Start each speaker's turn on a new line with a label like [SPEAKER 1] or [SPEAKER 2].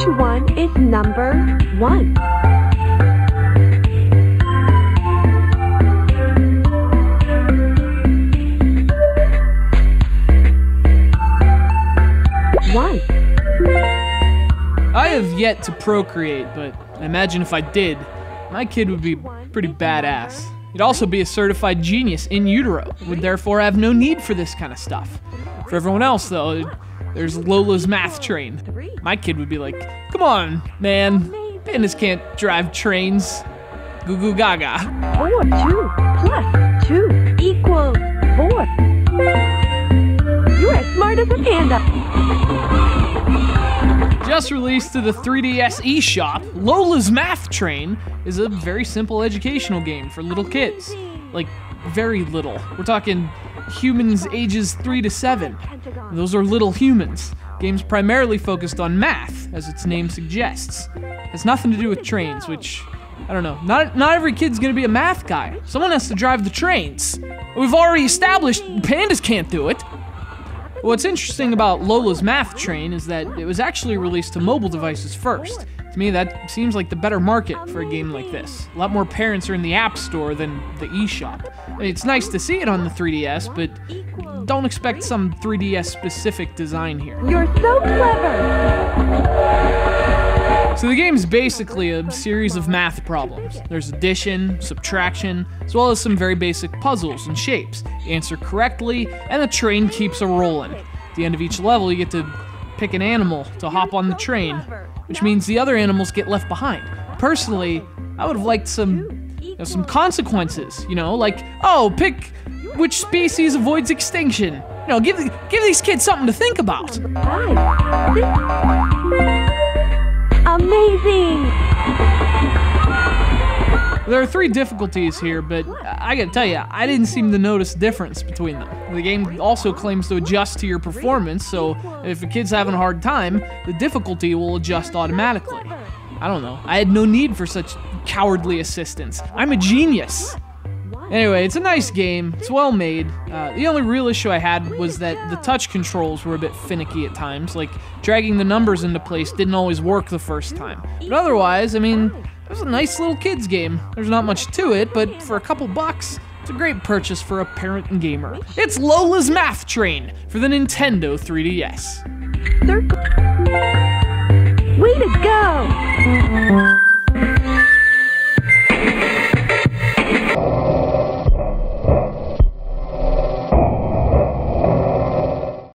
[SPEAKER 1] Which one is number one? One.
[SPEAKER 2] I have yet to procreate, but I imagine if I did, my kid would be pretty badass. He'd also be a certified genius in utero, would therefore have no need for this kind of stuff. For everyone else, though, there's Lola's math train. My kid would be like, come on, man, pandas can't drive trains. Goo goo gaga.
[SPEAKER 1] Four, two, plus two equals four.
[SPEAKER 2] Just released to the 3DS eShop, Lola's Math Train is a very simple educational game for little kids. Like, very little. We're talking humans ages 3 to 7. Those are little humans. Game's primarily focused on math, as its name suggests. Has nothing to do with trains, which I don't know. Not not every kid's gonna be a math guy. Someone has to drive the trains. We've already established pandas can't do it. What's interesting about Lola's Math Train is that it was actually released to mobile devices first. To me, that seems like the better market for a game like this. A lot more parents are in the App Store than the eShop. I it's nice to see it on the 3DS, but don't expect some 3DS specific design here.
[SPEAKER 1] You're so clever.
[SPEAKER 2] So the game's basically a series of math problems. There's addition, subtraction, as well as some very basic puzzles and shapes. Answer correctly, and the train keeps a rolling. At the end of each level, you get to pick an animal to hop on the train, which means the other animals get left behind. Personally, I would have liked some you know, some consequences, you know, like, oh, pick which species avoids extinction. You know, give give these kids something to think about.
[SPEAKER 1] Amazing!
[SPEAKER 2] There are three difficulties here, but I gotta tell you, I didn't seem to notice difference between them. The game also claims to adjust to your performance, so if a kid's having a hard time, the difficulty will adjust automatically. I don't know. I had no need for such cowardly assistance. I'm a genius. Anyway, it's a nice game. It's well made. Uh, the only real issue I had was that the touch controls were a bit finicky at times. Like, dragging the numbers into place didn't always work the first time. But otherwise, I mean, it was a nice little kids game. There's not much to it, but for a couple bucks, it's a great purchase for a parent and gamer. It's Lola's Math Train for the Nintendo 3DS.
[SPEAKER 1] Way